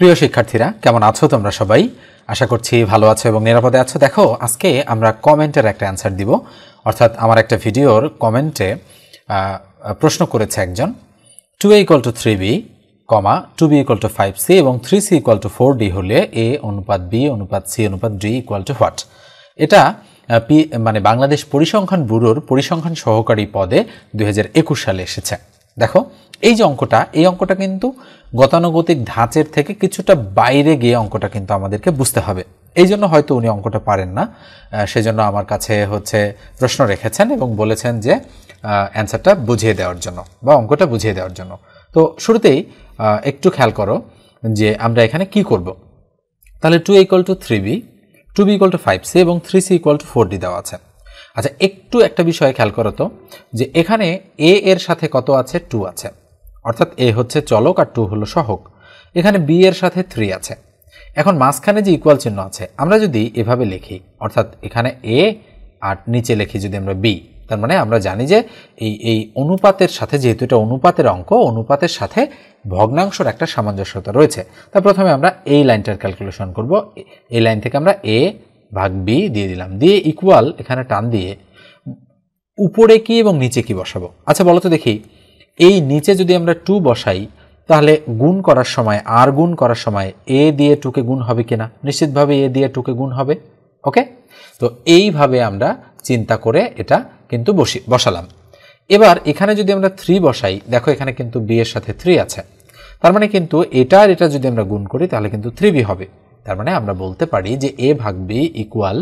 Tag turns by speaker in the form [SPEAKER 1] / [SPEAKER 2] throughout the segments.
[SPEAKER 1] প্রিয় শিক্ষার্থীরা, কেমন আছো তোমরা সবাই? আশা করছি ভালো আছো এবং নিরাপদে আছো। দেখো, আজকে আমরা কমেন্টের একটা অ্যান্সার দিব। অর্থাৎ আমার একটা ভিডিওর কমেন্টে প্রশ্ন করেছে একজন, two A equal to three B, comma, two B equal to five C এবং three C equal to four D হলে এ অনুপাত বি অনুপাত সি অনুপাত ডি ইকুয়াল টু হোয়াট? এটা পি মানে বাংলাদেশ পরিসংখ্যান ব্যুরোর পরিসংখ্যান সহকারী পদে দু হাজার একুশ সালে এসেছে। দেখো, এই যে অঙ্কটা, এই অঙ্কটা কিন্তু গতানুগতিক ধাঁচের থেকে কিছুটা বাইরে গিয়ে অঙ্কটা কিন্তু আমাদেরকে বুঝতে হবে। এই জন্য হয়তো উনি অঙ্কটা পারেন না। সেজন্য আমার কাছে হচ্ছে প্রশ্ন রেখেছেন এবং বলেছেন যে অ্যান্সারটা বুঝিয়ে দেওয়ার জন্য বা অঙ্কটা বুঝিয়ে দেওয়ার জন্য। তো শুরুতেই একটু খেয়াল করো যে আমরা এখানে কি করব। তাহলে two equal to three B two B equal to five C এবং three C equal to four D দেওয়া আছে। আচ্ছা একটু একটা বিষয়ে খেয়াল করো তো, যে এখানে এ এর সাথে কত আছে? টু আছে। অর্থাৎ এ হচ্ছে চলক আর টু হলো সহক। এখানে বি এর সাথে থ্রি আছে। এখন মাঝখানে যে ইকুয়াল চিহ্ন আছে, আমরা যদি এভাবে লিখি, অর্থাৎ এখানে এ আর নিচে লিখি যদি আমরা বি, তার মানে আমরা জানি যে এই এই অনুপাতের সাথে, যেহেতু এটা অনুপাতের অঙ্ক, অনুপাতের সাথে ভগ্নাংশর একটা সামঞ্জস্যতা রয়েছে। তা প্রথমে আমরা এই লাইনটার ক্যালকুলেশন করব। এই লাইন থেকে আমরা এ ভাগ বি দিয়ে দিলাম। দিয়ে ইকুয়াল এখানে টান দিয়ে উপরে কি এবং নিচে কি বসাবো? আচ্ছা বলো তো দেখি। এই নিচে যদি আমরা টু বসাই, তাহলে গুণ করার সময় আর গুণ করার সময় এ দিয়ে টুকে গুণ হবে কিনা? নিশ্চিতভাবে এ দিয়ে টুকে গুণ হবে। ওকে তো এইভাবে আমরা চিন্তা করে এটা কিন্তু বসি, বসালাম। এবার এখানে যদি আমরা থ্রি বসাই, দেখো এখানে কিন্তু বি এর সাথে থ্রি আছে। তার মানে কিন্তু এটা আর এটা যদি আমরা গুণ করি, তাহলে কিন্তু থ্রি বি হবে। তার মানে আমরা বলতে পারি যে এ ভাগ B equal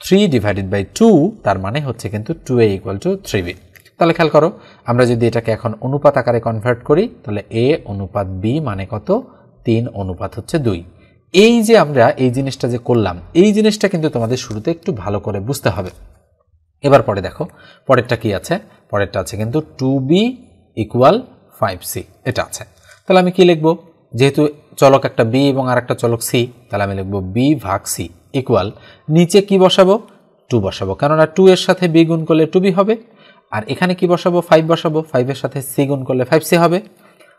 [SPEAKER 1] three divided by two তার মানে হচ্ছে কিন্তু two A equal to three B তাহলে খেয়াল করো, আমরা যদি এটাকে এখন অনুপাত আকারে কনভার্ট করি, তাহলে এ অনুপাত বি মানে কত? তিন অনুপাত হচ্ছে দুই। এই যে আমরা এই জিনিসটা যে করলাম, এই জিনিসটা কিন্তু তোমাদের শুরুতে একটু ভালো করে বুঝতে হবে। এবার পরে দেখো, পরেরটা কি আছে? পরেরটা আছে কিন্তু two B equal five C এটা আছে। তাহলে আমি কি লিখব? যেহেতু চলক একটা বি এবং আর একটা চলক সি তাহলে আমি লিখব বি ভাগ সি ইকুয়াল নিচে কি বসাবো? টু বসাবো। কেননা টু এর সাথে বি গুণ করলে টু বি হবে। আর এখানে কি বসাবো? ফাইভ বসাবো। ফাইভের সাথে সি গুণ করলে ফাইভ সি হবে।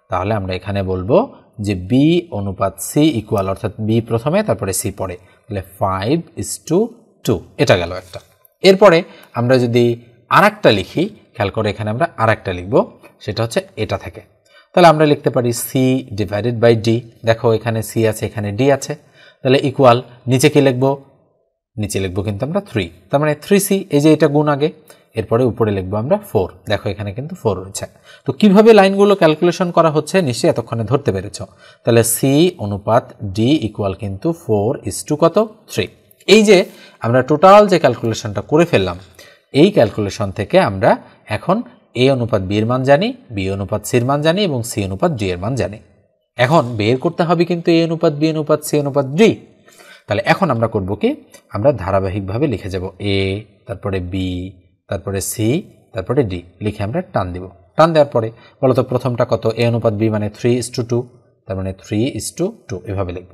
[SPEAKER 1] তাহলে আমরা এখানে বলব যে বি অনুপাত সি ইকুয়াল অর্থাৎ বি প্রথমে, তারপরে সি পড়ে তাহলে ফাইভ ইস টু টু এটা গেল একটা। এরপরে আমরা যদি আর লিখি, খেয়াল করে এখানে আমরা আর একটা লিখব। সেটা হচ্ছে এটা থেকে। তাহলে আমরা লিখতে পারি সি ডিভাইডেড বাই ডি দেখো এখানে সি আছে, এখানে ডি আছে। তাহলে ইকুয়াল নিচে কি লিখব? নিচে লিখব কিন্তু আমরা থ্রি তার মানে থ্রি সি এই যে এটা গুণ আগে, এরপরে উপরে লিখব আমরা ফোর দেখো এখানে কিন্তু ফোর রয়েছে। তো কীভাবে লাইনগুলো ক্যালকুলেশন করা হচ্ছে? নিশ্চয়ই এতক্ষণে ধরতে পেরেছ। তাহলে সি অনুপাত ডি ইকুয়াল কিন্তু ফোর ইস টু কত? থ্রি এই যে আমরা টোটাল যে ক্যালকুলেশনটা করে ফেললাম, এই ক্যালকুলেশন থেকে আমরা এখন এ অনুপাত বি এর মান জানি, বি অনুপাত সির মান জানি এবং সি অনুপাত ডি এর মান জানি। এখন বের করতে হবে কিন্তু এ অনুপাত বি অনুপাত সি অনুপাত ডি। তাহলে এখন আমরা করব কি? আমরা ধারাবাহিকভাবে লিখে যাব এ, তারপরে বি, তারপরে সি, তারপরে ডি। লিখে আমরা টান দিব। টান দেওয়ার পরে বলতো প্রথমটা কত? এ অনুপাত বি মানে থ্রি ইস টু টু তার মানে থ্রি ইস টু টু এভাবে লিখব।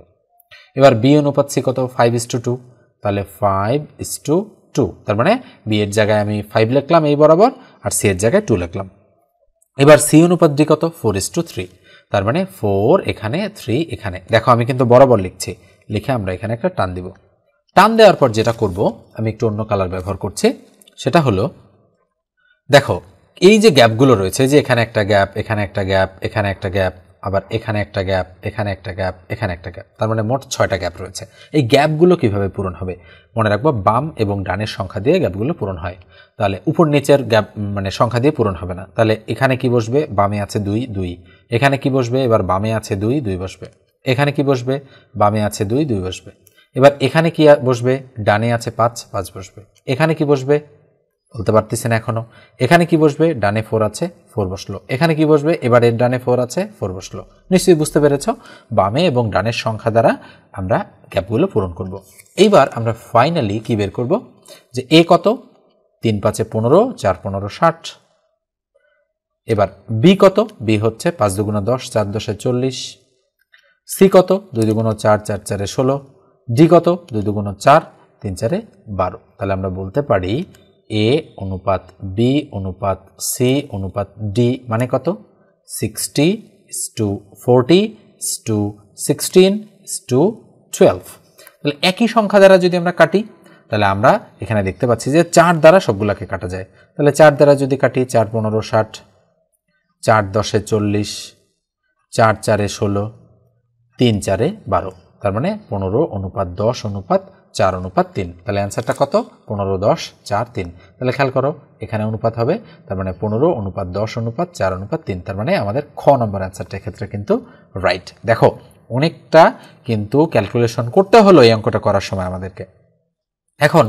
[SPEAKER 1] এবার বি অনুপাত সি কত? ফাইভ ইস টু টু তাহলে ফাইভ ইস টু টু তার মানে বি এর জায়গায় আমি ফাইভ লিখলাম এই বরাবর আর সি এর জায়গায় টু লিখলাম। এবার সি অনুপাত দিক কত? ফোর ইস টু থ্রি তার মানে ফোর এখানে থ্রি এখানে। দেখো, আমি কিন্তু বরাবর লিখছি। লিখে আমরা এখানে একটা টান দিব। টান দেওয়ার পর যেটা করব, আমি একটু অন্য কালার ব্যবহার করছি, সেটা হলো, দেখো, এই যে গ্যাপগুলো রয়েছে যে এখানে একটা গ্যাপ এখানে একটা গ্যাপ এখানে একটা গ্যাপ আবার এখানে একটা গ্যাপ, এখানে একটা গ্যাপ, এখানে একটা গ্যাপ। তার মানে মোট ছয়টা গ্যাপ রয়েছে। এই গ্যাপগুলো কীভাবে পূরণ হবে? মনে রাখব, বাম এবং ডানের সংখ্যা দিয়ে গ্যাপগুলো পূরণ হয়। তাহলে উপর নিচের গ্যাপ মানে সংখ্যা দিয়ে পূরণ হবে না। তাহলে এখানে কি বসবে? বামে আছে দুই দুই। এখানে কি বসবে? এবার বামে আছে দুই দুই বসবে। এখানে কি বসবে? বামে আছে দুই দুই বসবে। এবার এখানে কি বসবে? ডানে আছে পাঁচ পাঁচ বসবে। এখানে কি বসবে? বলতে পারতেছেন এখনও। এখানে কি বসবে? ডানে ফোর আছে, ফোর বসল। এখানে কি বসবে? এবার এর ডানে ফোর আছে, ফোর বসল। নিশ্চয়ই বুঝতে পেরেছ? বামে এবং ডানের সংখ্যা দ্বারা আমরা গ্যাপগুলো পূরণ করব। এইবার আমরা ফাইনালি কি বের করব? যে এ কত? তিন পাঁচে পনেরো, চার পনেরো ষাট। এবার বি কত? বি হচ্ছে পাঁচ দুগুণা দশ, চার দশে চল্লিশ। সি কত? দুই দুগুণ চার চার চারে ষোলো। ডি কত? দুই দুগুণ চার, তিন চারে বারো। তাহলে আমরা বলতে পারি এ অনুপাত বি অনুপাত সি অনুপাত ডি মানে কত? Sixty to forty to sixteen is to twelve তাহলে একই সংখ্যা দ্বারা যদি আমরা কাটি, তাহলে আমরা এখানে দেখতে পাচ্ছি যে চার দ্বারা সবগুলোকে কাটা যায়। তাহলে চার দ্বারা যদি কাটি, চার পনেরো ষাট, চার দশে চল্লিশ, চার চারে ষোলো, তিন চারে বারো। তার মানে পনেরো অনুপাত দশ অনুপাত চার অনুপাত তিন। তাহলে অ্যান্সারটা কত? পনেরো দশ চার তিন। তাহলে খেয়াল করো, এখানে অনুপাত হবে, তার মানে পনেরো অনুপাত দশ অনুপাত চার অনুপাত তিন। তার মানে আমাদের খ নম্বর অ্যান্সারটা এক্ষেত্রে কিন্তু রাইট দেখো, অনেকটা কিন্তু ক্যালকুলেশন করতে হলো এই অঙ্কটা করার সময় আমাদেরকে। এখন,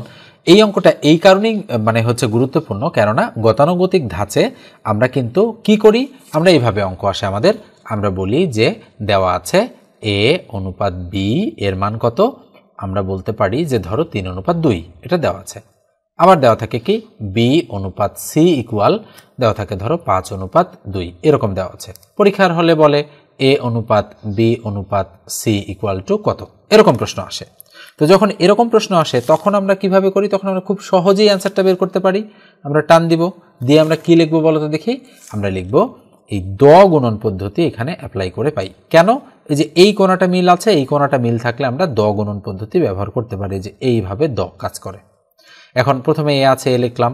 [SPEAKER 1] এই অঙ্কটা এই কারণেই মানে হচ্ছে গুরুত্বপূর্ণ, কেননা গতানুগতিক ধাঁচে আমরা কিন্তু কি করি? আমরা এইভাবে অঙ্ক আসে আমাদের। আমরা বলি যে দেওয়া আছে এ অনুপাত বি এর মান কত? আমরা বলতে পারি যে ধরো তিন অনুপাত দুই, এটা দেওয়া আছে। আবার দেওয়া থাকে কি? বি অনুপাত সি ইকুয়াল দেওয়া থাকে ধরো পাঁচ অনুপাত দুই, এরকম দেওয়া আছে। পরীক্ষার হলে বলে এ অনুপাত বি অনুপাত সি ইকুয়াল টু কত? এরকম প্রশ্ন আসে। তো যখন এরকম প্রশ্ন আসে, তখন আমরা কীভাবে করি? তখন আমরা খুব সহজেই অ্যান্সারটা বের করতে পারি। আমরা টান দিব। দিয়ে আমরা কি লিখব বলো তো দেখি? আমরা লিখব এই দ গুণন পদ্ধতি এখানে অ্যাপ্লাই করে পাই। কেন? এই যে এই কোনাটা মিল আছে, এই কোনাটা মিল থাকলে আমরা দ গুণন পদ্ধতি ব্যবহার করতে পারি যে এইভাবে দ কাজ করে। এখন প্রথমে এ আছে, এ লিখলাম,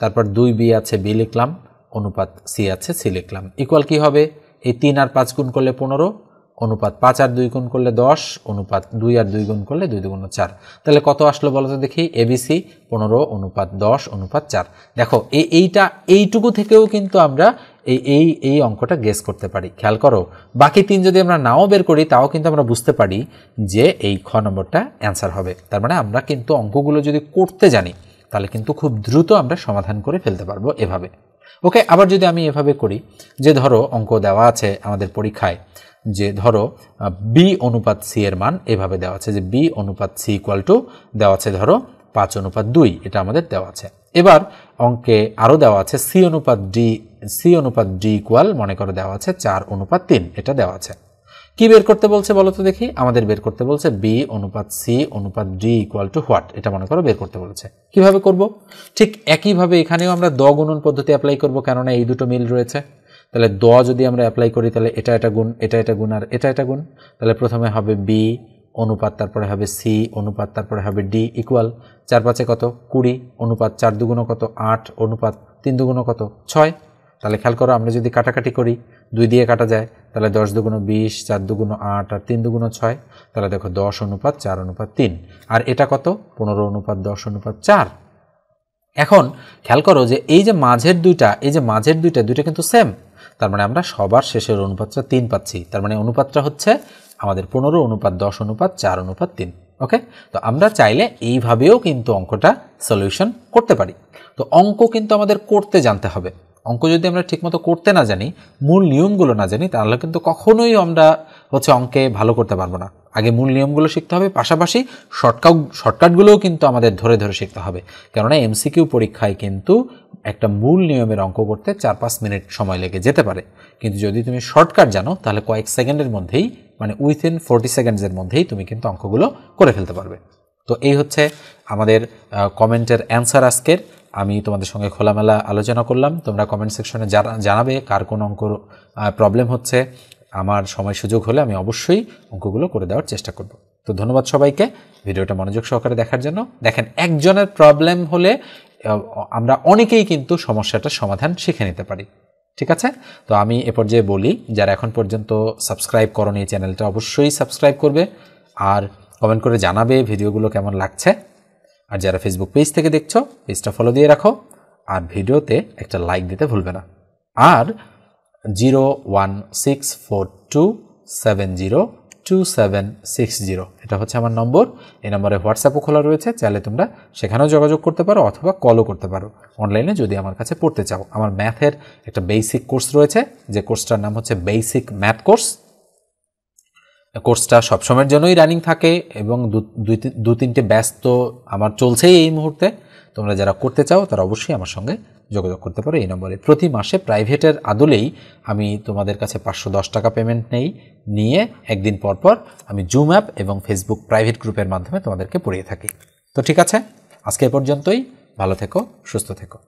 [SPEAKER 1] তারপর দুই বি আছে, বি লিখলাম, অনুপাত সি আছে, সি লিখলাম। ইকুয়াল কি হবে? এই তিন আর পাঁচ গুণ করলে পনেরো, অনুপাত পাঁচ আর দুই গুণ করলে দশ, অনুপাত দুই আর দুই গুণ করলে দুই দুগুণ চার। তাহলে কত আসলো বলো তো দেখি এবিসি পনেরো, অনুপাত দশ, অনুপাত চার। দেখো এই এইটা, এইটুকু থেকেও কিন্তু আমরা এই এই এই অঙ্কটা গেস করতে পারি। খেয়াল করো, বাকি তিন যদি আমরা নাও বের করি, তাও কিন্তু আমরা বুঝতে পারি যে এই খ নম্বরটা অ্যান্সার হবে। তার মানে আমরা কিন্তু অঙ্কগুলো যদি করতে জানি, তাহলে কিন্তু খুব দ্রুত আমরা সমাধান করে ফেলতে পারব এভাবে। ওকে, আবার যদি আমি এভাবে করি, যে ধরো অঙ্ক দেওয়া আছে আমাদের পরীক্ষায়, যে ধরো বি অনুপাত সি এর মান এভাবে দেওয়া আছে, যে বি অনুপাত সি ইকুয়াল টু দেওয়া আছে ধরো পাঁচ অনুপাত দুই, এটা আমাদের দেওয়া আছে। এবার অঙ্কে আরও দেওয়া আছে সি অনুপাত ডি সি অনুপাত ডি ইকুয়াল মনে করে দেওয়া আছে, চার অনুপাত তিন, এটা দেওয়া আছে। কি বের করতে বলছে বলো তো দেখি? আমাদের বের করতে বলছে বি অনুপাত সি অনুপাত ডি ইকুয়াল টু হোয়াট এটা মনে করো বের করতে বলেছে। কীভাবে করব? ঠিক একইভাবে এখানেও আমরা দ গুণন পদ্ধতি অ্যাপ্লাই করব, কেননা এই দুটো মিল রয়েছে। তাহলে দ যদি আমরা অ্যাপ্লাই করি, তাহলে এটা এটা গুণ, এটা এটা গুণ, আর এটা এটা গুণ। তাহলে প্রথমে হবে বি অনুপাত, তারপরে হবে সি অনুপাত, তারপরে হবে ডি ইকুয়াল চার পাঁচে কত? কুড়ি। অনুপাত চার দুগুণ কত? আট। অনুপাত তিন দুগুণ কত? ছয়। তাহলে খেয়াল করো, আমরা যদি কাটাকাটি করি, দুই দিয়ে কাটা যায়, তাহলে দশ দুগুণ বিশ, চার দুগুণ আট, আর তিন দুগুণ ছয়, তাহলে দেখো দশ অনুপাত চার অনুপাত তিন। আর এটা কত? পনেরো অনুপাত দশ অনুপাত চার। এখন খেয়াল করো যে এই যে মাঝের দুইটা, এই যে মাঝের দুইটা দুইটা কিন্তু সেম তার মানে আমরা সবার শেষের অনুপাতটা তিন পাচ্ছি। তার মানে অনুপাতটা হচ্ছে আমাদের পনেরো অনুপাত দশ অনুপাত চার অনুপাত তিন। ওকে তো আমরা চাইলে এইভাবেও কিন্তু অঙ্কটা সলিউশন করতে পারি। তো অঙ্ক কিন্তু আমাদের করতে জানতে হবে। অঙ্ক যদি আমরা ঠিকমতো করতে না জানি, মূল নিয়মগুলো না জানি, তাহলে কিন্তু কখনোই আমরা হচ্ছে অঙ্কে ভালো করতে পারব না। আগে মূল নিয়মগুলো শিখতে হবে, পাশাপাশি শর্টকাট শর্টকাটগুলোও কিন্তু আমাদের ধরে ধরে শিখতে হবে। কেননা এমসিকিউ পরীক্ষায় কিন্তু একটা মূল নিয়মের অঙ্ক করতে চার পাঁচ মিনিট সময় লেগে যেতে পারে। কিন্তু যদি তুমি শর্টকাট জানো, তাহলে কয়েক সেকেন্ডের মধ্যেই মানে উইথিন ফোর্টি সেকেন্ডসের মধ্যেই তুমি কিন্তু অঙ্কগুলো করে ফেলতে পারবে। তো এই হচ্ছে আমাদের কমেন্টের অ্যান্সার আজকের। আমি তোমাদের সঙ্গে খোলামেলা আলোচনা করলাম। তোমরা কমেন্ট সেকশনে জানাবে কার কোন অঙ্ক প্রবলেম হচ্ছে। আমার সময় সুযোগ হলে আমি অবশ্যই অঙ্কগুলো করে দেওয়ার চেষ্টা করব। তো ধন্যবাদ সবাইকে। ভিডিওটা মনোযোগ সহকারে দেখার জন্য। দেখেন, একজনের প্রবলেম হলে আমরা অনেকেই কিন্তু সমস্যাটার সমাধান শিখে নিতে পারি। ঠিক আছে? তো আমি এ পর্যায়ে বলি, যারা এখন পর্যন্ত সাবস্ক্রাইব করনি এই চ্যানেলটা অবশ্যই সাবস্ক্রাইব করবে আর কমেন্ট করে জানাবে ভিডিওগুলো কেমন লাগছে। আর যারা ফেসবুক পেজ থেকে দেখছ পেজটা ফলো দিয়ে রাখো। আর ভিডিওতে একটা লাইক দিতে ভুলবে না। আর zero one six four two seven zero two seven six zero এটা হচ্ছে আমার নম্বর। এই নম্বরে হোয়াটসঅ্যাপও খোলা রয়েছে। চাইলে তোমরা সেখানেও যোগাযোগ করতে পারো অথবা কলও করতে পারো। অনলাইনে যদি আমার কাছে পড়তে চাও। আমার ম্যাথের একটা বেসিক কোর্স রয়েছে। যে কোর্সটার নাম হচ্ছে বেসিক ম্যাথ কোর্স কোর্সটা সবসময়ের জন্যই রানিং থাকে এবং দু তিনটে ব্যাচ তো আমার চলছেই এই মুহূর্তে। তোমরা যারা করতে চাও, তারা অবশ্যই আমার সঙ্গে যোগাযোগ করতে পারো এই নম্বরে। প্রতি মাসে প্রাইভেটের আদলেই আমি তোমাদের কাছে পাঁচশো দশ টাকা পেমেন্ট নেই, নিয়ে একদিন পর পর আমি জুম অ্যাপ এবং ফেসবুক প্রাইভেট গ্রুপের মাধ্যমে তোমাদেরকে পড়িয়ে থাকি। তো ঠিক আছে, আজকে এ পর্যন্তই। ভালো থেকো, সুস্থ থেকো।